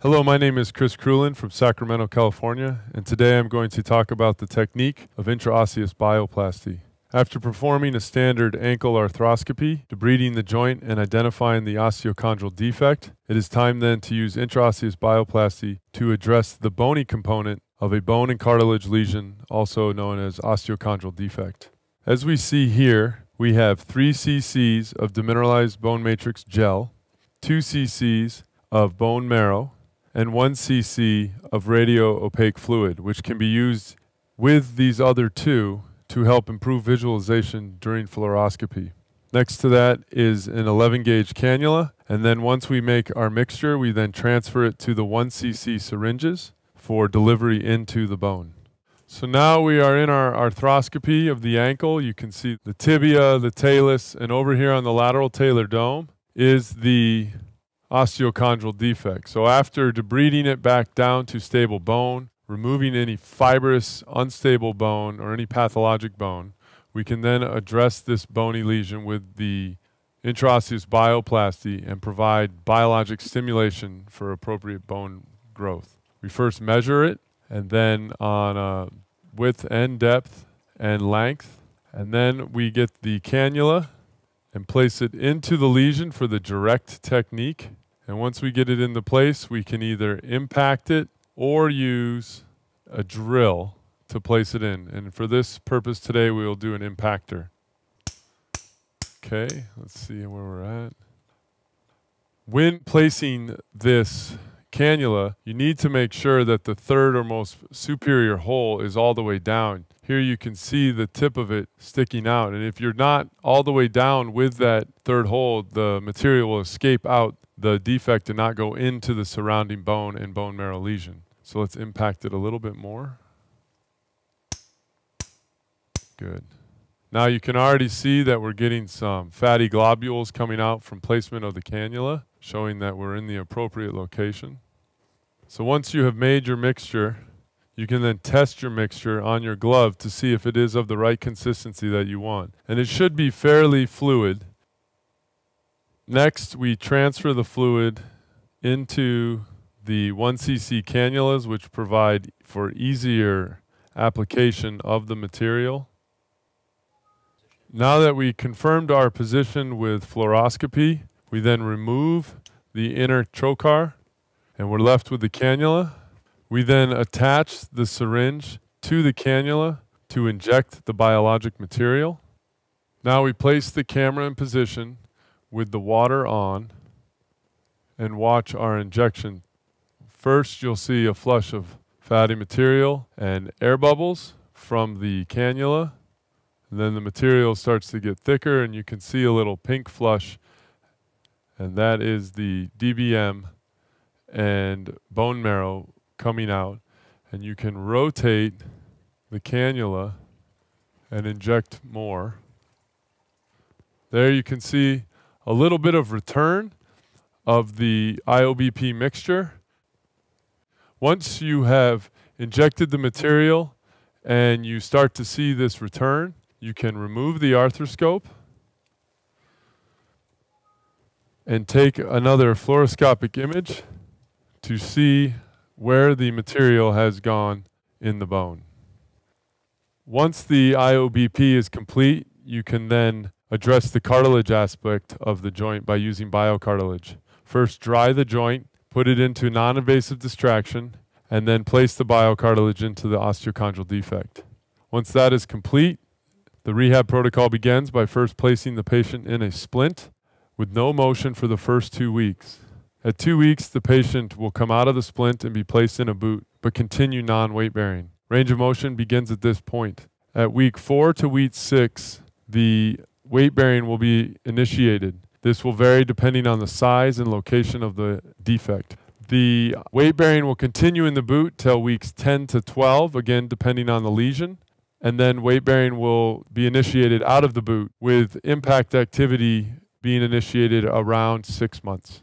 Hello, my name is Chris Kreulen from Sacramento, California, and today I'm going to talk about the technique of intraosseous bioplasty. After performing a standard ankle arthroscopy, debriding the joint and identifying the osteochondral defect, it is time then to use intraosseous bioplasty to address the bony component of a bone and cartilage lesion, also known as osteochondral defect. As we see here, we have 3 cc's of demineralized bone matrix gel, 2 cc's of bone marrow, and 1 cc of radio opaque fluid, which can be used with these other two to help improve visualization during fluoroscopy. Next to that is an 11 gauge cannula, and then once we make our mixture, we then transfer it to the 1 cc syringes for delivery into the bone. So now we are in our arthroscopy of the ankle. You can see the tibia, the talus, and over here on the lateral talar dome is the osteochondral defect. So after debriding it back down to stable bone, removing any fibrous, unstable bone or any pathologic bone, we can then address this bony lesion with the intraosseous bioplasty and provide biologic stimulation for appropriate bone growth. We first measure it and then on uh, width and depth and length. And then we get the cannula and place it into the lesion for the direct technique. And once we get it into place, we can either impact it or use a drill to place it in. And for this purpose today, we will do an impactor. Okay, let's see where we're at. When placing this cannula, you need to make sure that the third or most superior hole is all the way down. Here you can see the tip of it sticking out. And if you're not all the way down with that third hole, the material will escape out the defect and not go into the surrounding bone and bone marrow lesion. So let's impact it a little bit more. Good. Now you can already see that we're getting some fatty globules coming out from placement of the cannula, showing that we're in the appropriate location. So once you have made your mixture, you can then test your mixture on your glove to see if it is of the right consistency that you want. And it should be fairly fluid. Next, we transfer the fluid into the 1cc cannulas, which provide for easier application of the material. Now that we confirmed our position with fluoroscopy, we then remove the inner trocar and we're left with the cannula. We then attach the syringe to the cannula to inject the biologic material. Now we place the camera in position with the water on and watch our injection. First, you'll see a flush of fatty material and air bubbles from the cannula. And then the material starts to get thicker and you can see a little pink flush and that is the DBM and bone marrow coming out and you can rotate the cannula and inject more. There you can see a little bit of return of the IOBP mixture. Once you have injected the material and you start to see this return, you can remove the arthroscope and take another fluoroscopic image to see where the material has gone in the bone. Once the IOBP is complete, you can then address the cartilage aspect of the joint by using biocartilage. First, dry the joint, put it into non-invasive distraction, and then place the biocartilage into the osteochondral defect. Once that is complete, the rehab protocol begins by first placing the patient in a splint with no motion for the first two weeks. At two weeks, the patient will come out of the splint and be placed in a boot, but continue non-weight bearing. Range of motion begins at this point. At week four to week six, the weight bearing will be initiated. This will vary depending on the size and location of the defect. The weight bearing will continue in the boot till weeks 10 to 12, again, depending on the lesion. And then weight bearing will be initiated out of the boot with impact activity being initiated around six months.